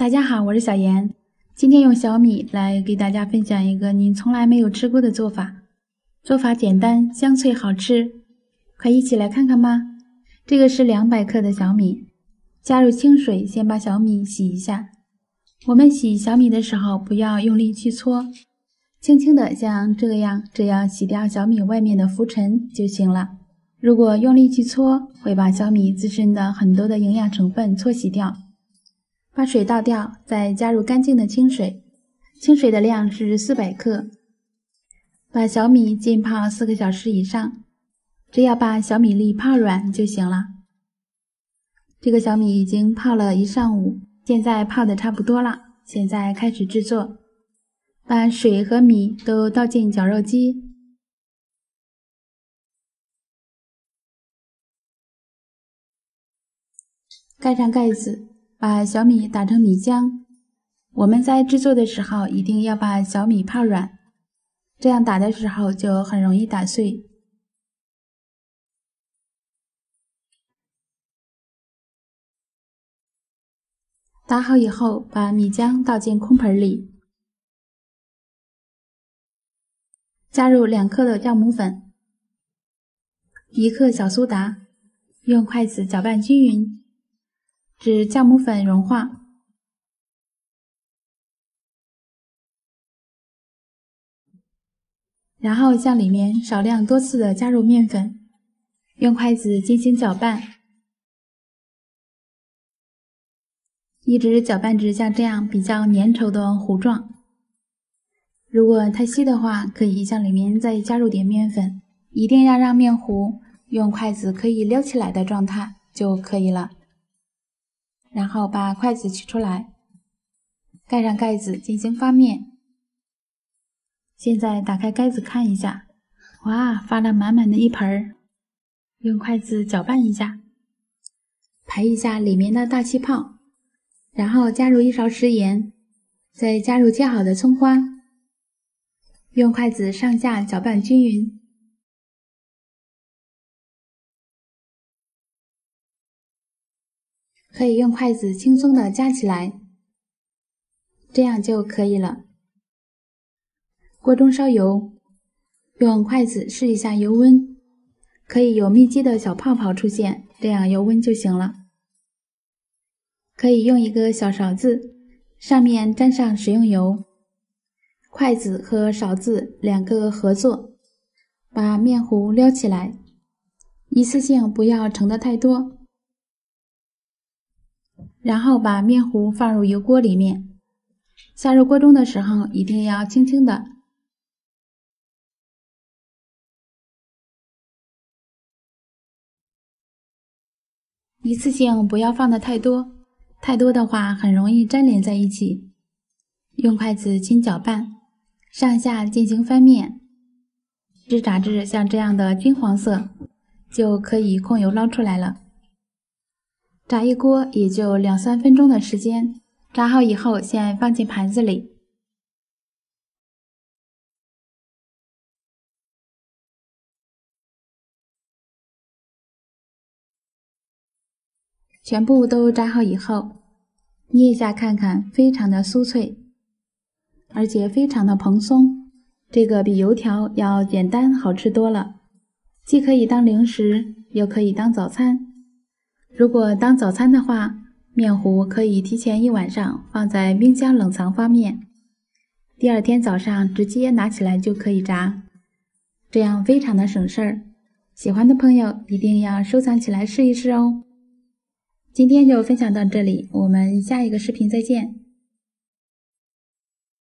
大家好，我是小妍。今天用小米来给大家分享一个您从来没有吃过的做法，做法简单，香脆好吃，快一起来看看吧。这个是两百克的小米，加入清水，先把小米洗一下。我们洗小米的时候，不要用力去搓，轻轻的像这样，这样洗掉小米外面的浮尘就行了。如果用力去搓，会把小米自身的很多的营养成分搓洗掉。把水倒掉，再加入干净的清水，清水的量是四百克。把小米浸泡四个小时以上，只要把小米粒泡软就行了。这个小米已经泡了一上午，现在泡的差不多了。现在开始制作，把水和米都倒进绞肉机。盖上盖子，把小米打成米浆。我们在制作的时候一定要把小米泡软，这样打的时候就很容易打碎。打好以后，把米浆倒进空盆里，加入两克的酵母粉，一克小苏打，用筷子搅拌均匀。指酵母粉融化，然后向里面少量多次的加入面粉，用筷子进行搅拌，一直搅拌至像这样比较粘稠的糊状。如果太稀的话，可以向里面再加入点面粉，一定要让面糊用筷子可以撩起来的状态就可以了。然后把筷子取出来，盖上盖子进行发面。现在打开盖子看一下，哇，发了满满的一盆儿。用筷子搅拌一下，排一下里面的大气泡，然后加入一勺食盐，再加入切好的葱花，用筷子上下搅拌均匀。可以用筷子轻松的夹起来，这样就可以了。锅中烧油，用筷子试一下油温，可以有密集的小泡泡出现，这样油温就行了。可以用一个小勺子，上面沾上食用油，筷子和勺子两个合作，把面糊撩起来，一次性不要盛的太多。然后把面糊放入油锅里面，下入锅中的时候一定要轻轻的，一次性不要放的太多，太多的话很容易粘连在一起。用筷子轻搅拌，上下进行翻面，至炸至像这样的金黄色，就可以控油捞出来了。炸一锅也就两三分钟的时间，炸好以后先放进盘子里，全部都炸好以后，捏一下看看，非常的酥脆，而且非常的蓬松，这个比油条要简单好吃多了，既可以当零食，又可以当早餐。如果当早餐的话，面糊可以提前一晚上放在冰箱冷藏发面，第二天早上直接拿起来就可以炸，这样非常的省事儿。喜欢的朋友一定要收藏起来试一试哦。今天就分享到这里，我们下一个视频再见。